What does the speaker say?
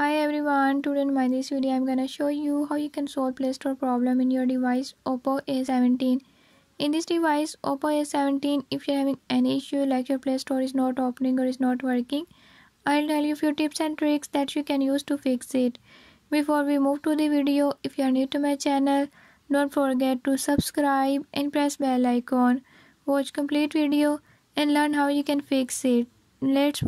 Hi everyone, today in my this video I'm gonna show you how you can solve Play Store problem in your device Oppo A17. In this device Oppo A17, if you're having any issue like your Play Store is not opening or is not working, I'll tell you a few tips and tricks that you can use to fix it. Before we move to the video, if you are new to my channel, don't forget to subscribe and press bell icon. Watch complete video and learn how you can fix it. Let's